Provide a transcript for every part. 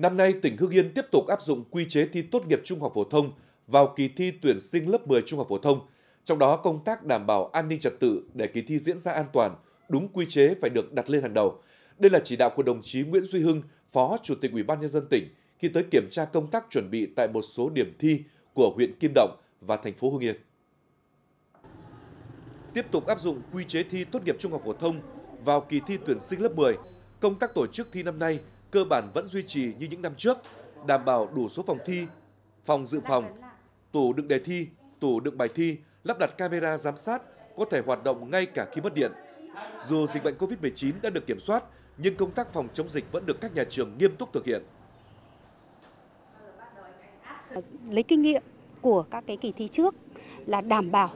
Năm nay, tỉnh Hưng Yên tiếp tục áp dụng quy chế thi tốt nghiệp trung học phổ thông vào kỳ thi tuyển sinh lớp 10 trung học phổ thông. Trong đó, công tác đảm bảo an ninh trật tự để kỳ thi diễn ra an toàn, đúng quy chế phải được đặt lên hàng đầu. Đây là chỉ đạo của đồng chí Nguyễn Duy Hưng, Phó Chủ tịch Ủy ban nhân dân tỉnh khi tới kiểm tra công tác chuẩn bị tại một số điểm thi của huyện Kim Động và thành phố Hưng Yên. Tiếp tục áp dụng quy chế thi tốt nghiệp trung học phổ thông vào kỳ thi tuyển sinh lớp 10, công tác tổ chức thi năm nay cơ bản vẫn duy trì như những năm trước, đảm bảo đủ số phòng thi, phòng dự phòng, tủ đựng đề thi, tủ đựng bài thi, lắp đặt camera giám sát có thể hoạt động ngay cả khi mất điện. Dù dịch bệnh COVID-19 đã được kiểm soát, nhưng công tác phòng chống dịch vẫn được các nhà trường nghiêm túc thực hiện. Lấy kinh nghiệm của các cái kỳ thi trước là đảm bảo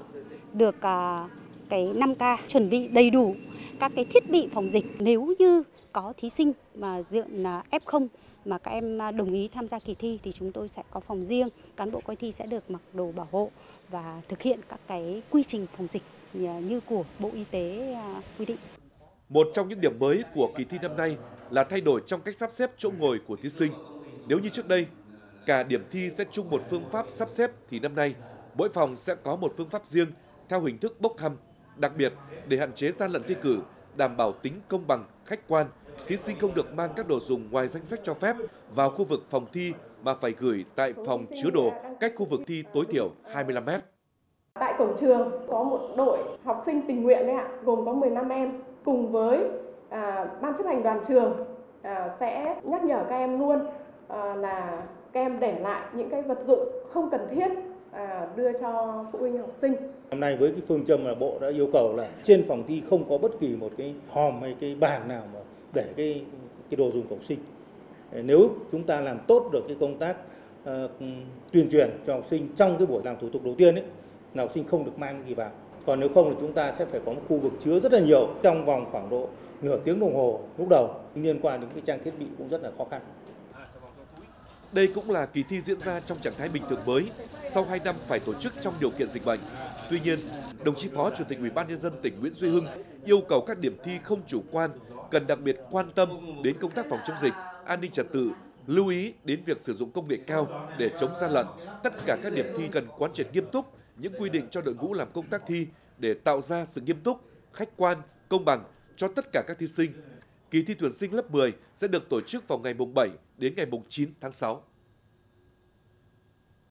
được à, cái 5K chuẩn bị đầy đủ các cái thiết bị phòng dịch nếu như có thí sinh mà diện F0 mà các em à, đồng ý tham gia kỳ thi thì chúng tôi sẽ có phòng riêng, cán bộ coi thi sẽ được mặc đồ bảo hộ và thực hiện các cái quy trình phòng dịch à, như của Bộ Y tế à, quy định. Một trong những điểm mới của kỳ thi năm nay là thay đổi trong cách sắp xếp chỗ ngồi của thí sinh. Nếu như trước đây, cả điểm thi sẽ chung một phương pháp sắp xếp thì năm nay, mỗi phòng sẽ có một phương pháp riêng theo hình thức bốc thăm. Đặc biệt, để hạn chế gian lận thi cử, đảm bảo tính công bằng, khách quan, thí sinh không được mang các đồ dùng ngoài danh sách cho phép vào khu vực phòng thi mà phải gửi tại phòng chứa đồ cách khu vực thi tối thiểu 25 mét. Tại cổng trường có một đội học sinh tình nguyện đấy ạ, gồm có 15 em cùng với à, ban chấp hành đoàn trường à, sẽ nhắc nhở các em luôn à, là các em để lại những cái vật dụng không cần thiết À, đưa cho phụ huynh học sinh. Năm nay với cái phương châm là bộ đã yêu cầu là trên phòng thi không có bất kỳ một cái hòm hay cái bàn nào mà để cái cái đồ dùng của học sinh. Ờ, nếu chúng ta làm tốt được cái công tác uh, tuyên truyền cho học sinh trong cái buổi làm thủ tục đầu tiên ấy, là học sinh không được mang cái gì vào. Còn nếu không thì chúng ta sẽ phải có một khu vực chứa rất là nhiều trong vòng khoảng độ nửa tiếng đồng hồ lúc đầu liên quan đến cái trang thiết bị cũng rất là khó khăn. Đây cũng là kỳ thi diễn ra trong trạng thái bình thường mới sau 2 năm phải tổ chức trong điều kiện dịch bệnh. Tuy nhiên, đồng chí Phó Chủ tịch Ủy ban nhân dân tỉnh Nguyễn Duy Hưng yêu cầu các điểm thi không chủ quan, cần đặc biệt quan tâm đến công tác phòng chống dịch, an ninh trật tự, lưu ý đến việc sử dụng công nghệ cao để chống gian lận. Tất cả các điểm thi cần quán triệt nghiêm túc những quy định cho đội ngũ làm công tác thi để tạo ra sự nghiêm túc, khách quan, công bằng cho tất cả các thí sinh. Kỳ thi tuyển sinh lớp 10 sẽ được tổ chức vào ngày mùng 7 đến ngày mùng 9 tháng 6.